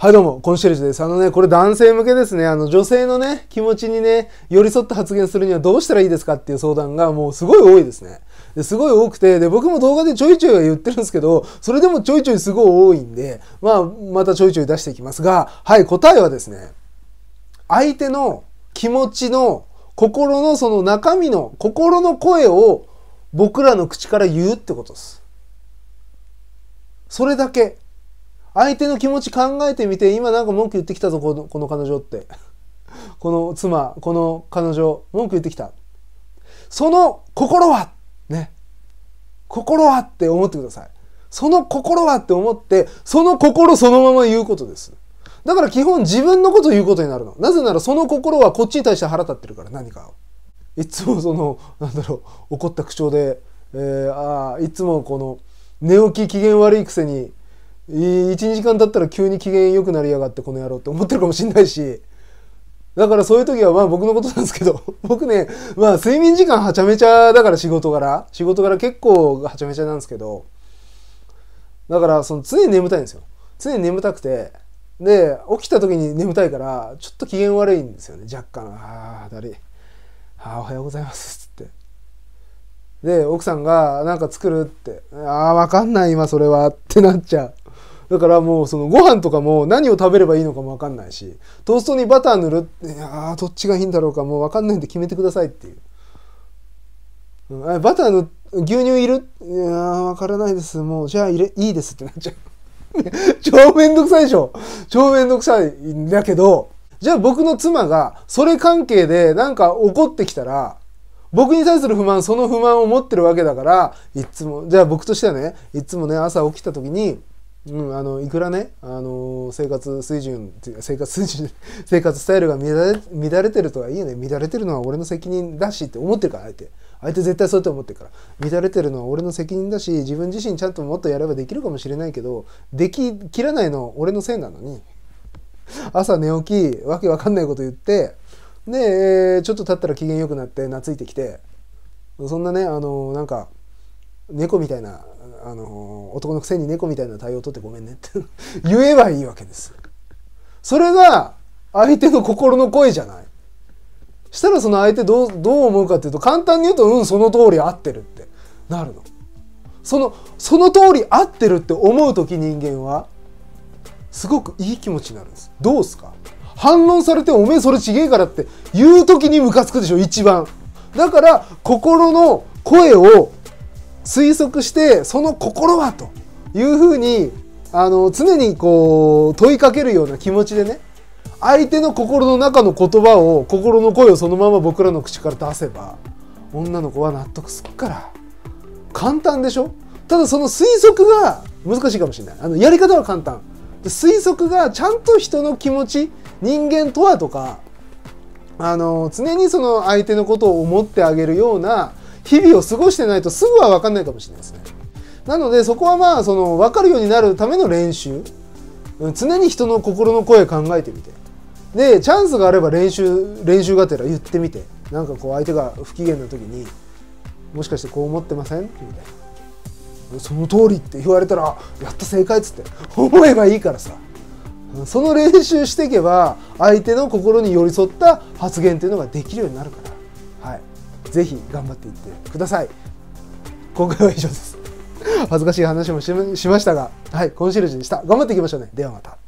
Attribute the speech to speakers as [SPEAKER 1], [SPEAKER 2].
[SPEAKER 1] はいどうも、コンシェルジュです。あのね、これ男性向けですね。あの女性のね、気持ちにね、寄り添って発言するにはどうしたらいいですかっていう相談がもうすごい多いですね。ですごい多くて、で、僕も動画でちょいちょいは言ってるんですけど、それでもちょいちょいすごい多いんで、まあ、またちょいちょい出していきますが、はい、答えはですね、相手の気持ちの、心のその中身の、心の声を僕らの口から言うってことです。それだけ。相手の気持ち考えてみて、今なんか文句言ってきたぞ、このこの彼女って。この妻、この彼女、文句言ってきた。その心はね。心はって思ってください。その心はって思って、その心そのまま言うことです。だから基本自分のこと言うことになるの。なぜならその心はこっちに対して腹立ってるから何かを。いつもその、なんだろう、怒った口調で、えー、ああ、いつもこの、寝起き機嫌悪いくせに、12時間経ったら急に機嫌良くなりやがってこの野郎って思ってるかもしんないし。だからそういう時はまあ僕のことなんですけど 僕ねまあ睡眠時間はちゃめちゃだから仕事柄。仕事柄結構はちゃめちゃなんですけど。だからその常に眠たいんですよ。常に眠たくて。で起きた時に眠たいからちょっと機嫌悪いんですよね。若干。ああだりああおはようございますっつって。で奥さんが何か作るって。ああ分かんない今それは。ってなっちゃう。だからもうそのご飯とかも何を食べればいいのかも分かんないしトーストにバター塗るいやどっちがいいんだろうかもう分かんないんで決めてくださいっていう、うん、バターの牛乳いる？いや分からないです。もうじゃあ入れいいですってなっちゃう。超めんどくさいでしょ。超めんどくさいんだけどじゃあ僕の妻がそれ関係でなんか怒ってきたら僕に対する不満その不満を持ってるわけだからいつもじゃあ僕としてはねいつもね朝起きた時にうん、あのいくらね、あの生活水準生活水準生活スタイルが乱れ乱れてるとはいえね乱れてるのは俺の責任だしって思ってるから相手相手絶対そうやって思ってるから乱れてるのは俺の責任だし自分自身ちゃんともっとやればできるかもしれないけどでききらないの俺のせいなのに朝寝起きわけわかんないこと言ってで、ちょっと経ったら機嫌良くなって懐いてきてそんなねあのなんか猫みたいなあの男のくせに猫みたいな対応を取ってごめんねって言えばいいわけですそれが相手の心の声じゃない。したらその相手どうどう思うかっていうと簡単に言うとうんその通り合ってるってなるの。そのその通り合ってるって思う時人間はすごくいい気持ちになるんです。どうすか？反論されておめえそれちげえからって言う時にムカつくでしょ一番。だから心の声を推測してその心はというふうにあの常にこう問いかけるような気持ちでね相手の心の中の言葉を心の声をそのまま僕らの口から出せば女の子は納得すっから簡単でしょ？ただその推測が難しいかもしれない。あのやり方は簡単。推測がちゃんと人の気持ち人間とはとかあの常にその相手のことを思ってあげるような日々を過ごしてないとすぐは分かんないかもしれないですね。なのでそこはまあその分かるようになるための練習。常に人の心の声考えてみて。でチャンスがあれば練習練習がてら言ってみて。なんかこう相手が不機嫌な時にもしかしてこう思ってませんみたいな。その通りって言われたらやった正解っつって。思えばいいからさ。その練習していけば相手の心に寄り添った発言っていうのができるようになるから。ぜひ頑張っていってください。今回は以上です。恥ずかしい話もしましたがはいコンシェルジュでした。頑張っていきましょうね。ではまた。